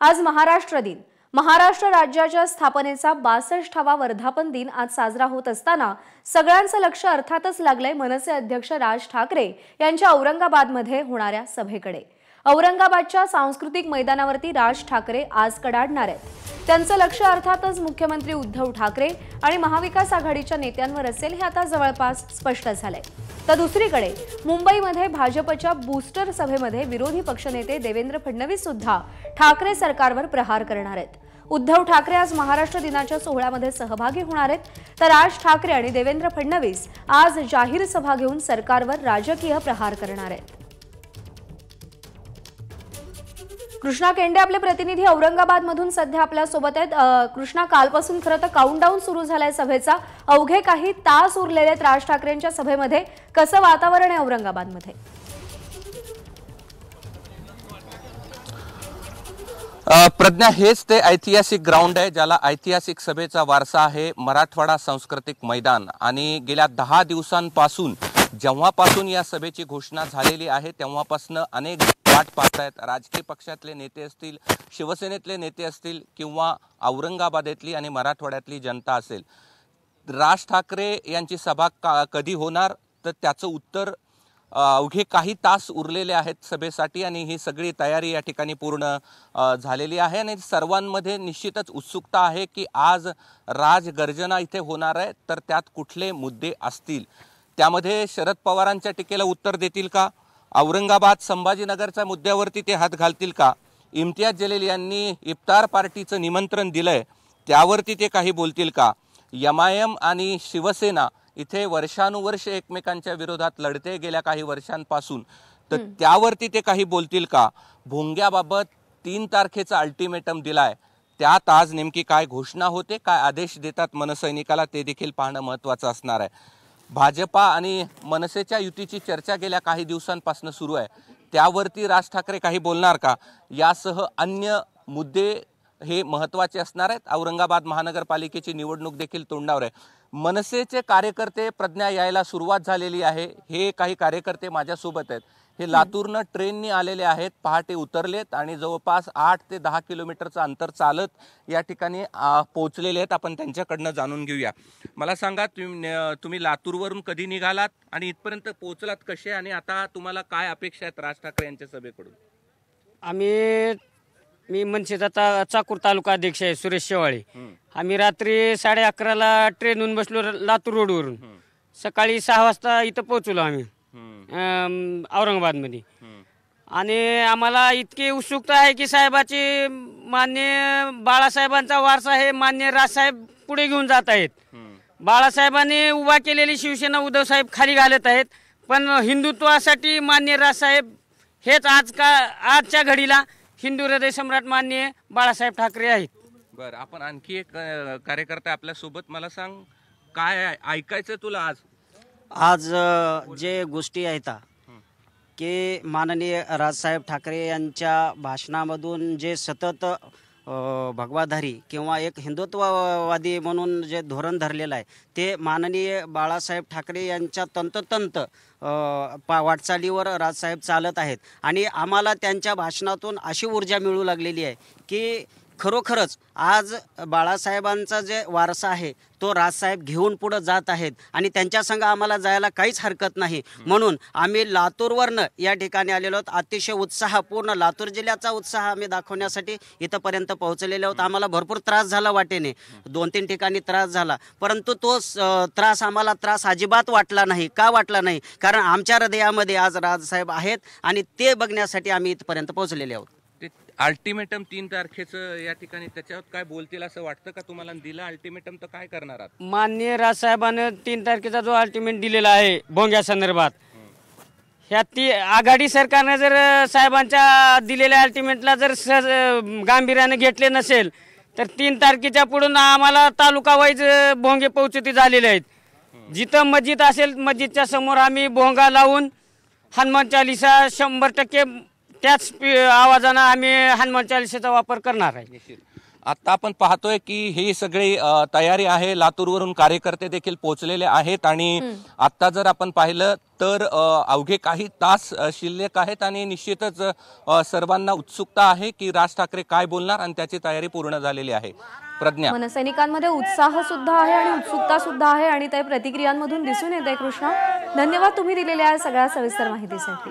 आज महाराष्ट्र दिन. महाराष्ट्र राज्याच्या स्थापनेचा बासष्टावा वर्धापन दिन आज साजरा होत असताना सगळ्यांचं लक्ष अर्थातच लागलंय मनसे अध्यक्ष राज ठाकरे यांच्या औरंगाबादमध्ये होणाऱ्या सभेकडे. औरंगाबादच्या सांस्कृतिक मैदानावरती राज ठाकरे आज कडाडणार आहेत. त्यांचं लक्ष अर्थातच मुख्यमंत्री उद्धव ठाकरे आणि महाविकास आघाडीच्या नेत्यांवर असेल हे आता जवळपास स्पष्ट झालंय. तर दुसरीकडे मुंबईमध्ये भाजपच्या बूस्टर सभेमध्ये विरोधी पक्षनेते देवेंद्र फडणवीस सुद्धा ठाकरे सरकारवर प्रहार करणार आहेत. उद्धव ठाकरे आज महाराष्ट्र दिनाच्या सोहळ्यामध्ये सहभागी होणार आहेत. तर राज ठाकरे आणि देवेंद्र फडणवीस आज जाहीर सभा घेऊन सरकारवर राजकीय प्रहार करणार आहेत. कृष्णा केंडे आपले प्रतिनिधी औरंगाबाद मधून सध्या आपल्यासोबत आहेत कृष्णा कालपासून खरं तर काउंटडाऊन सुरू झालाय सभेचा. अवघे काही तास उरलेले आहेत राज ठाकरेंच्या सभेमध्ये. कसं वातावरण आहे औरंगाबादमध्ये? प्रज्ञा हेच ते ऐतिहासिक ग्राउंड आहे ज्याला ऐतिहासिक सभेचा वारसा आहे. मराठवाडा सांस्कृतिक मैदान. आणि गेल्या दहा दिवसांपासून जेव्हापासून या सभेची घोषणा झालेली आहे तेव्हापासून अनेक वाट पाहत आहेत राजकीय पक्षातले नेते असतील शिवसेनेतले नेते असतील किंवा औरंगाबादेतली आणि मराठवाड्यातली जनता असेल. राज ठाकरे यांची सभा का कधी होणार? तर त्याचं उत्तर अवघे काही तास उरलेले आहेत सभेसाठी आणि ही सगळी तयारी या ठिकाणी पूर्ण झालेली आहे. आणि सर्वांमध्ये निश्चितच उत्सुकता आहे की आज राज गर्जना इथे होणार आहे. तर त्यात कुठले मुद्दे असतील? त्यामध्ये शरद पवारांच्या टीकेला उत्तर देतील का? औरंगाबाद संभाजीनगरच्या मुद्द्यावरती ते हात घालतील का? इम्तियाज जलील यांनी इफ्तार पार्टीचं निमंत्रण दिलंय त्यावरती ते काही बोलतील का? एम आणि शिवसेना इथे वर्षानुवर्ष एकमेकांच्या विरोधात लढते गेल्या काही वर्षांपासून. तर त्यावरती ते काही बोलतील का? भोंग्याबाबत तीन तारखेचा अल्टिमेटम दिलाय. त्यात आज नेमकी काय घोषणा होते काय आदेश देतात मनसैनिकाला ते देखील पाहणं महत्वाचं असणार आहे. भाजपा आणि मनसेच्या युतीची चर्चा गेल्या काही दिवसांपासून सुरू आहे. त्यावरती राज ठाकरे काही बोलणार का? यासह अन्य मुद्दे हे महत्त्वाचे असणार आहेत. औरंगाबाद महानगरपालिकेची निवडणूक देखील तोंडावर आहे. मनसेचे कार्यकर्ते प्रज्ञा यायला सुरुवात झालेली आहे. हे काही कार्यकर्ते माझ्यासोबत आहेत. हे लातूरनं ट्रेननी आलेले आहेत पहाटे उतरलेत आणि जवळपास आठ ते दहा किलोमीटरचं अंतर चालत या ठिकाणी पोहोचलेले आहेत. आपण त्यांच्याकडनं जाणून घेऊया. मला सांगा तुम्ही तुम्ही लातूरवरून कधी निघालात आणि इथपर्यंत पोहोचलात कसे आणि आता तुम्हाला काय अपेक्षा आहेत राज ठाकरे यांच्या सभेकडून? आम्ही मी मनसेचा चाकूर तालुका अध्यक्ष आहे सुरेश शेवाळे. आम्ही रात्री साडे अकराला ट्रेनहून बसलो लातूर रोडवरून. सकाळी सहा वाजता इथं पोहोचलो आम्ही. औरंगाबादमध्ये. आणि आम्हाला इतकी उत्सुकता आहे की साहेबाची मान्य बाळासाहेबांचा वारसा हे मान्य राजसाहेब पुढे घेऊन जात आहेत. बाळासाहेबांनी उभा केलेली शिवसेना उद्धव साहेब खाली घालत आहेत. पण हिंदुत्वासाठी मान्य राजसाहेब हेच आज का आजच्या घडीला हिंदू हृदय सम्राट मान्य बाळासाहेब ठाकरे आहेत. बर आपण आणखी एक अ, कार्यकर्ता आपल्यासोबत मला सांग काय ऐकायचं तुला आज? आज जे गोष्टी आहेत की माननीय राजसाहेब ठाकरे यांच्या भाषणामधून जे सतत भगवाधारी किंवा एक हिंदुत्ववादी म्हणून जे धोरण धरलेलं आहे ते माननीय बाळासाहेब ठाकरे यांच्या तंतोतंत पा वाटचालीवर राजसाहेब चालत आहेत. आणि आम्हाला त्यांच्या भाषणातून अशी ऊर्जा मिळू लागलेली आहे की खरोखरच आज बाळासाहेबांचा जे वारसा आहे तो राजसाहेब घेऊन पुढे जात आहेत आणि त्यांच्या संग आम्हाला जायला काहीच हरकत नाही. म्हणून आम्ही लातूरवरनं या ठिकाणी आलेलो आहोत. अतिशय उत्साह पूर्ण लातूर जिल्ह्याचा उत्साह आम्ही दाखवण्यासाठी इथंपर्यंत पोहोचलेले आहोत. आम्हाला भरपूर त्रास झाला वाटेने. दोन तीन ठिकाणी त्रास झाला. परंतु तो त्रास आम्हाला त्रास अजिबात वाटला नाही. का वाटला नाही? कारण आमच्या हृदयामध्ये आज राजसाहेब आहेत आणि ते बघण्यासाठी आम्ही इथपर्यंत पोहोचलेले आहोत. ते अल्टिमेटम तीन तारखेचं या ठिकाणी त्याच्यावर काय बोलतील असं वाटतं का तुम्हाला? दिलं अल्टिमेटम तर काय करणार आहात? मान्य राजसाहेबानं तीन तारखेचा जो अल्टिमेट दिलेला आहे भोंग्या संदर्भात ह्या ती आघाडी सरकारनं जर साहेबांच्या दिलेल्या अल्टिमेटला जर सहज गांभीर्यानं घेतले नसेल तर तीन तारखेच्या पुढून आम्हाला तालुका वाईज भोंगे पोहोचती झालेले आहेत. जिथं मस्जिद असेल मस्जिदच्या समोर आम्ही भोंगा लावून हनुमान चालिसा शंभर टक्के त्याच आवाजानं आम्ही हनुमान चालिसेचा वापर करणार आहे. आता आपण पाहतोय की ही सगळी अ, तयारी आहे. लातूरवरून कार्यकर्ते देखील पोहोचलेले आहेत आणि आता जर आपण पाहिलं तर अ, अवघे काही तास अ, शिल्लक आहेत आणि निश्चितच अ, सर्वांना उत्सुकता आहे की राज ठाकरे काय बोलणार आणि त्याची तयारी पूर्ण झालेली आहे. प्रज्ञा. मनसैनिकांमध्ये उत्साह सुद्धा आहे आणि उत्सुकता सुद्धा आहे आणि ते प्रतिक्रियांमधून दिसून येते कृष्णा. धन्यवाद तुम्ही दिलेल्या या सगळ्या सविस्तर माहितीसाठी.